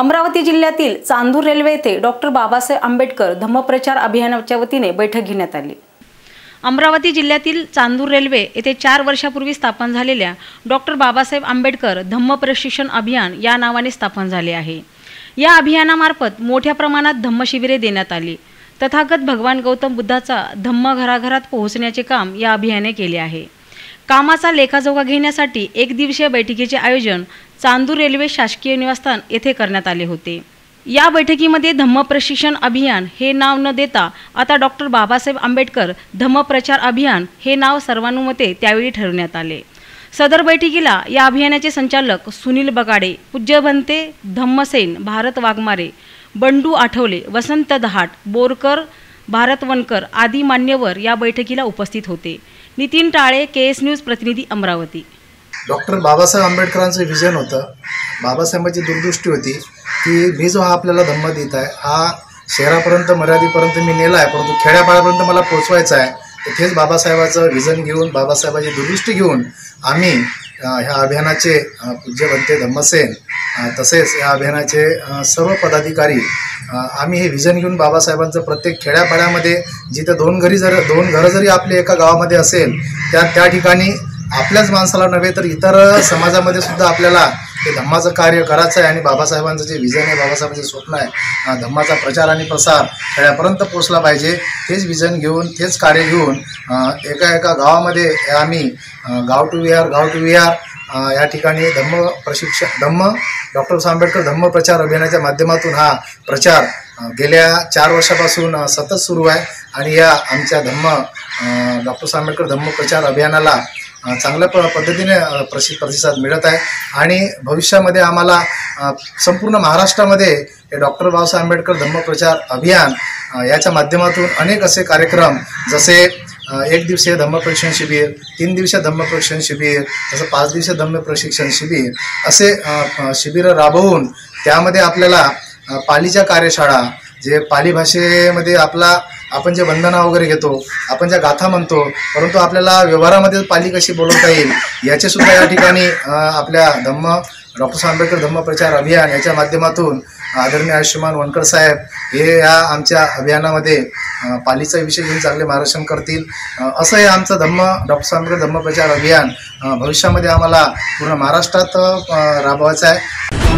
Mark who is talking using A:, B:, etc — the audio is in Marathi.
A: अमरावती जिल्ह्यातील चांदूर रेल्वे येथे डॉक्टर बाबासाहेब आंबेडकर धम्मप्रचार अभियानाच्या वतीने बैठक घेण्यात आली. अमरावती जिल्ह्यातील चांदूर रेल्वे येथे चार वर्षापूर्वी स्थापन झालेल्या डॉक्टर बाबासाहेब आंबेडकर धम्म प्रशिक्षण अभियान या नावाने स्थापन झाले आहे. या अभियानामार्फत मोठ्या प्रमाणात धम्मशिबिरे देण्यात आली. तथागत भगवान गौतम बुद्धाचा धम्म घराघरात पोहोचण्याचे काम या अभियाने केले आहे. कामाचा लेखाजोखा घेण्यासाठी एक दिवसीय बैठकीचे आयोजन चांदूर रेल्वे शासकीय निवासस्थान येथे करण्यात आले होते. या बैठकीमध्ये धम्म प्रशिक्षण अभियान हे नाव न देता आता डॉक्टर बाबासाहेब आंबेडकर धम्म प्रचार अभियान हे नाव सर्वानुमते त्यावेळी ठरवण्यात आले. सदर बैठकीला या अभियानाचे संचालक सुनील बगाडे पूज्यभंते धम्मसेन भारत वाघमारे बंडू आठवले वसंत दहाट बोरकर भारत वनकर आदी मान्यवर या बैठकीला उपस्थित होते. Nitin Tale K S news प्रतिनिधी अमरावती.
B: डॉक्टर बाबासाहेब आंबेडकरांचं विजन होतं. बाबासाहेबांची दूरदृष्टी होती की मी जो हा आपल्याला धम्म देत आहे हा शहरापर्यंत मर्यादेपर्यंत मी नेला आहे परंतु खेड्यापाड्यापर्यंत मला पोचवायचा आहे तर तेच बाबासाहेबाचं विजन घेऊन बाबासाहेबाची दुर्दृष्टी घेऊन आम्ही ह्या अभियानाचे अ, पूज्य बनते धम्मसेन तसेच या अभियानाचे सर्व पदाधिकारी आम्ही हे विजन घेऊन बाबासाहेबांचं प्रत्येक खेड्यापाड्यामध्ये जिथं दोन घरी जर दोन घरं जरी आपले एका गावामध्ये असेल त्या त्या ठिकाणी आपल्याच माणसाला नव्हे तर इतर समाजामध्ये सुद्धा आपल्याला हे धम्माचं कार्य करायचं आहे आणि बाबासाहेबांचं जे विजन आहे बाबासाहेबांचे स्वप्न आहे धम्माचा प्रचार आणि प्रसार खेड्यापर्यंत पोचला पाहिजे. तेच विजन घेऊन तेच कार्य घेऊन एका एका गावामध्ये आम्ही गाव टू विहार गाव टू विहार या ठिकाणी धम्म प्रशिक्षण धम्म डॉक्टर आंबेडकर धम्म प्रचार अभियानाच्या माध्यमातून हा प्रचार गेल्या चार वर्षापासून सतत सुरू आहे. आणि या आमच्या धम्म डॉक्टर आंबेडकर धम्म प्रचार अभियानाला चांगल्या प पद्धतीने प्रसि प्रतिसाद मिळत आहे. आणि भविष्यामध्ये आम्हाला संपूर्ण महाराष्ट्रामध्ये हे डॉक्टर बाबासाहेब आंबेडकर धम्मप्रचार अभियान याच्या माध्यमातून अनेक असे कार्यक्रम जसे एक दिवसीय धम्म प्रशिक्षण शिबिर तीन दिवसीय धम्म प्रशिक्षण शिबिर जसं पाच दिवसीय धम्म प्रशिक्षण शिबिर असे शिबिरं राबवून त्यामध्ये आपल्याला पालीच्या कार्यशाळा जे पाली भाषेमध्ये आपला आपण जे वंदना वगैरे घेतो आपण ज्या गाथा म्हणतो परंतु आपल्याला व्यवहारामध्ये पाली कशी बोलवता येईल याचे सुद्धा या ठिकाणी आपल्या धम्म डॉक्टर आंबेडकर धम्म प्रचार अभियान याच्या माध्यमातून आदरणीय आयुष्यमान वनकर साहेब हे या आमच्या अभियानामध्ये पालीचा विषय घेऊन चांगले मार्गदर्शन करतील. असं हे आमचं धम्म डॉक्टर आंबेडकर धम्म प्रचार अभियान भविष्यामध्ये आम्हाला पूर्ण महाराष्ट्रात राबवायचं आहे.